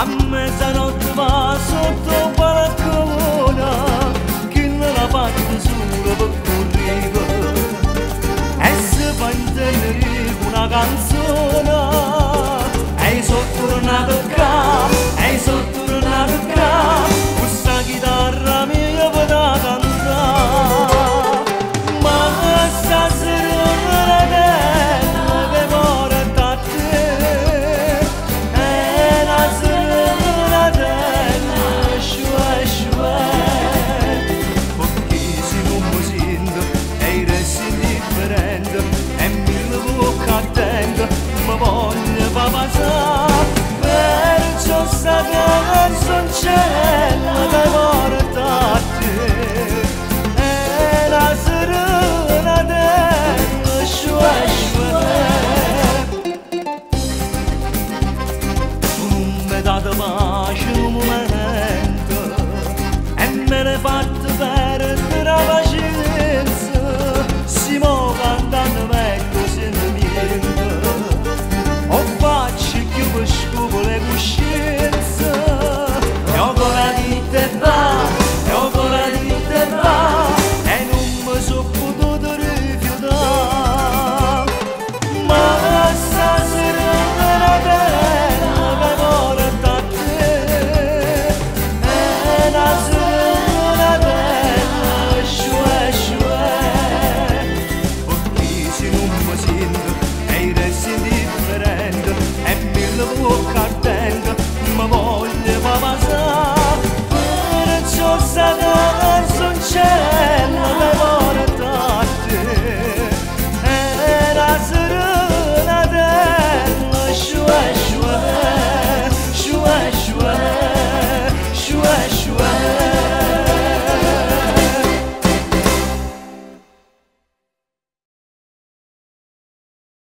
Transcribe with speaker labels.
Speaker 1: a mezzanotte va sotto balcona che la parte sulla per corriva e se fa voglio fa passare perciò sta canzoncella che porta a te e la serena terra shua sadar sunçer